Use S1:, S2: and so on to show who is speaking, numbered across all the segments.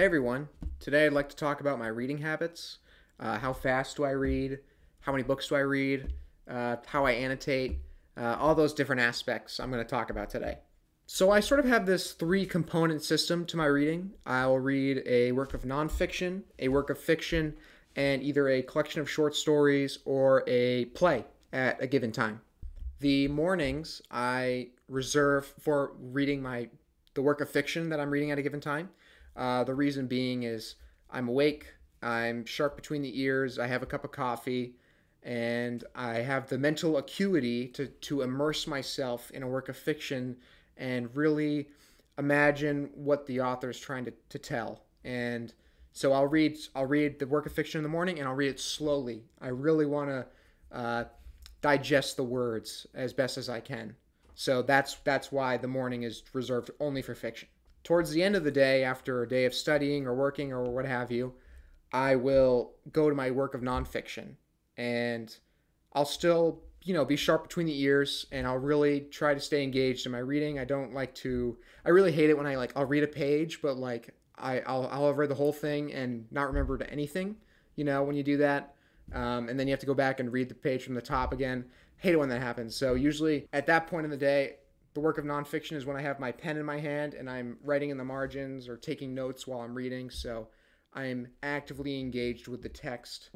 S1: Hey everyone, today I'd like to talk about my reading habits. Uh, how fast do I read? How many books do I read? Uh, how I annotate? Uh, all those different aspects I'm going to talk about today. So I sort of have this three component system to my reading. I'll read a work of nonfiction, a work of fiction, and either a collection of short stories or a play at a given time. The mornings I reserve for reading my the work of fiction that I'm reading at a given time. Uh, the reason being is I'm awake, I'm sharp between the ears, I have a cup of coffee, and I have the mental acuity to, to immerse myself in a work of fiction and really imagine what the author is trying to, to tell. And so I'll read I'll read the work of fiction in the morning and I'll read it slowly. I really want to uh, digest the words as best as I can. So that's that's why the morning is reserved only for fiction. Towards the end of the day, after a day of studying or working or what have you, I will go to my work of nonfiction and I'll still, you know, be sharp between the ears and I'll really try to stay engaged in my reading. I don't like to I really hate it when I like I'll read a page but like I I'll I'll have read the whole thing and not remember to anything, you know, when you do that. Um, and then you have to go back and read the page from the top again. Hate it when that happens. So usually at that point in the day, the work of nonfiction is when I have my pen in my hand and I'm writing in the margins or taking notes while I'm reading. So I'm actively engaged with the text,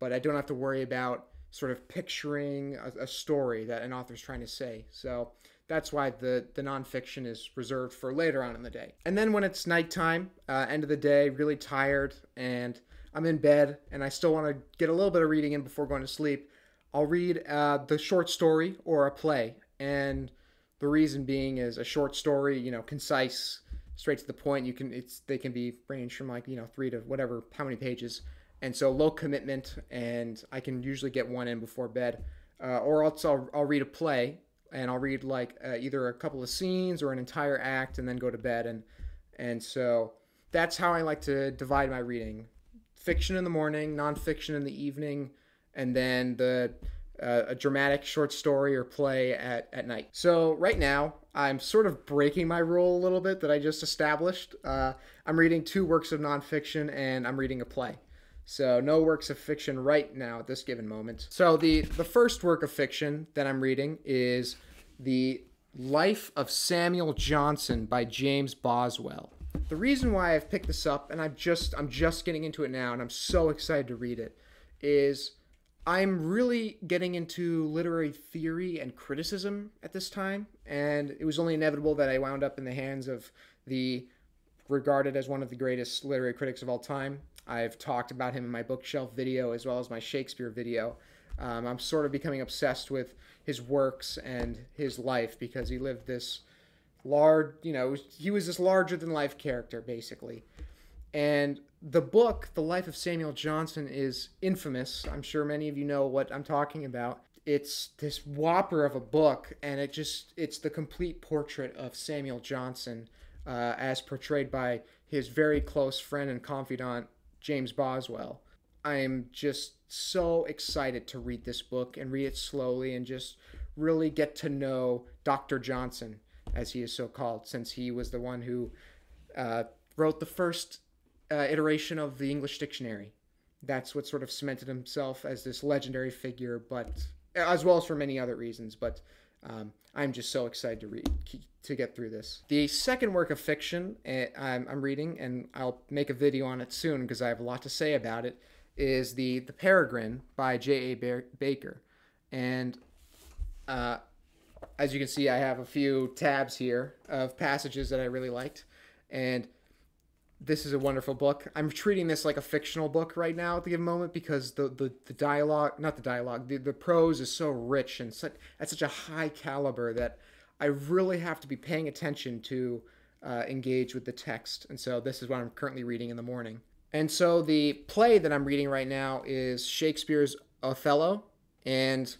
S1: but I don't have to worry about sort of picturing a, a story that an author's trying to say. So that's why the, the nonfiction is reserved for later on in the day. And then when it's nighttime, uh, end of the day, really tired, and I'm in bed and I still want to get a little bit of reading in before going to sleep, I'll read uh, the short story or a play. And the reason being is a short story, you know, concise, straight to the point. You can it's they can be range from like you know three to whatever how many pages, and so low commitment, and I can usually get one in before bed, uh, or else I'll, I'll read a play and I'll read like uh, either a couple of scenes or an entire act and then go to bed. And and so that's how I like to divide my reading: fiction in the morning, nonfiction in the evening, and then the uh, a dramatic short story or play at, at night. So, right now, I'm sort of breaking my rule a little bit that I just established. Uh, I'm reading two works of nonfiction and I'm reading a play. So, no works of fiction right now at this given moment. So, the, the first work of fiction that I'm reading is The Life of Samuel Johnson by James Boswell. The reason why I've picked this up and I'm just I'm just getting into it now and I'm so excited to read it is I'm really getting into literary theory and criticism at this time, and it was only inevitable that I wound up in the hands of the regarded as one of the greatest literary critics of all time. I've talked about him in my bookshelf video as well as my Shakespeare video. Um, I'm sort of becoming obsessed with his works and his life because he lived this large, you know, he was this larger than life character basically. And the book, The Life of Samuel Johnson, is infamous. I'm sure many of you know what I'm talking about. It's this whopper of a book, and it just it's the complete portrait of Samuel Johnson uh, as portrayed by his very close friend and confidant, James Boswell. I am just so excited to read this book and read it slowly and just really get to know Dr. Johnson, as he is so called, since he was the one who uh, wrote the first uh, iteration of the English dictionary. That's what sort of cemented himself as this legendary figure, but as well as for many other reasons. But um, I'm just so excited to read to get through this. The second work of fiction uh, I'm, I'm reading, and I'll make a video on it soon because I have a lot to say about it, is the the Peregrine by J.A. Baker, and uh, as you can see, I have a few tabs here of passages that I really liked, and this is a wonderful book. I'm treating this like a fictional book right now at the given moment because the, the, the dialogue, not the dialogue, the, the prose is so rich and such, at such a high caliber that I really have to be paying attention to uh, engage with the text. And so this is what I'm currently reading in the morning. And so the play that I'm reading right now is Shakespeare's Othello. And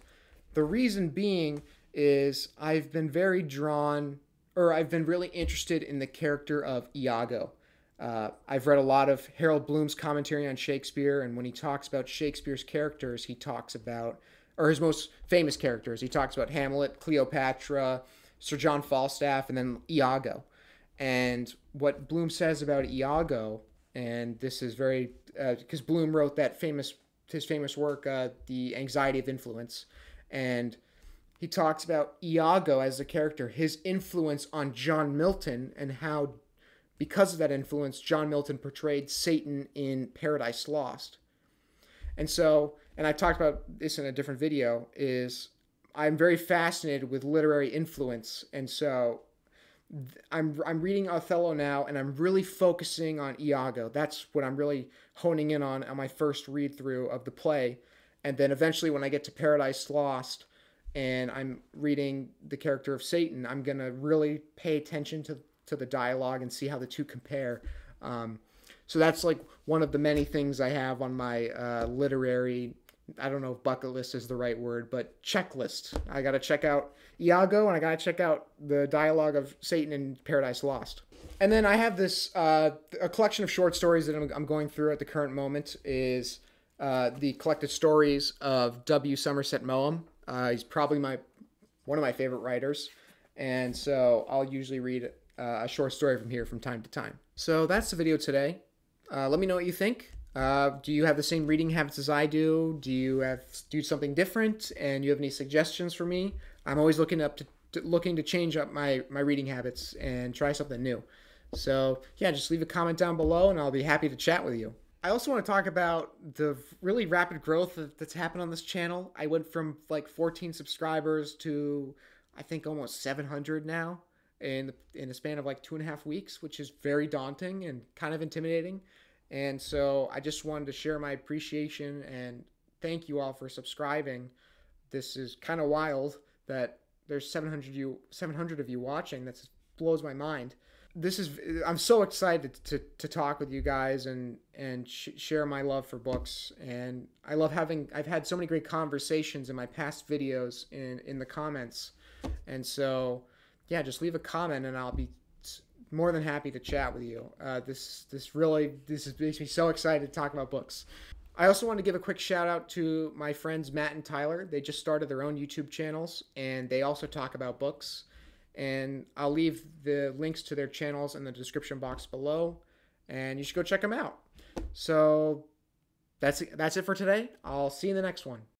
S1: the reason being is I've been very drawn, or I've been really interested in the character of Iago. Uh, I've read a lot of Harold Bloom's commentary on Shakespeare, and when he talks about Shakespeare's characters, he talks about, or his most famous characters, he talks about Hamlet, Cleopatra, Sir John Falstaff, and then Iago. And what Bloom says about Iago and this is very because uh, Bloom wrote that famous his famous work, uh, The Anxiety of Influence, and he talks about Iago as a character, his influence on John Milton, and how because of that influence, John Milton portrayed Satan in Paradise Lost. And so, and I talked about this in a different video, is I'm very fascinated with literary influence. And so I'm, I'm reading Othello now and I'm really focusing on Iago. That's what I'm really honing in on on my first read through of the play. And then eventually, when I get to Paradise Lost and I'm reading the character of Satan, I'm going to really pay attention to, to the dialogue and see how the two compare. Um, so that's like one of the many things I have on my uh, literary I don't know if bucket list is the right word, but checklist. I got to check out Iago and I got to check out the dialogue of Satan in Paradise Lost. And then I have this uh, a collection of short stories that I'm, I'm, going through at the current moment is uh, the collected stories of W. Somerset Maugham. Uh, he's probably my one of my favorite writers, and so I'll usually read uh, a short story from here from time to time. So that's the video today. Uh, let me know what you think. Uh, do you have the same reading habits as I do? Do you have do something different? And you have any suggestions for me? I'm always looking up to, to, looking to change up my my reading habits and try something new. So yeah, just leave a comment down below, and I'll be happy to chat with you. I also want to talk about the really rapid growth that's happened on this channel. I went from like 14 subscribers to I think almost 700 now in in a span of like two and a half weeks, which is very daunting and kind of intimidating. And so I just wanted to share my appreciation and thank you all for subscribing. This is kind of wild that there's 700 you 700 of you watching. That blows my mind. This is I'm so excited to, to talk with you guys and and sh- share my love for books and I love having I've had so many great conversations in my past videos in in the comments. And so yeah, just leave a comment and I'll be more than happy to chat with you. Uh, this this really this makes me so excited to talk about books. I also want to give a quick shout out to my friends Matt and Tyler. They just started their own YouTube channels and they also talk about books. And I'll leave the links to their channels in the description box below, and you should go check them out. So that's that's it for today. I'll see you in the next one.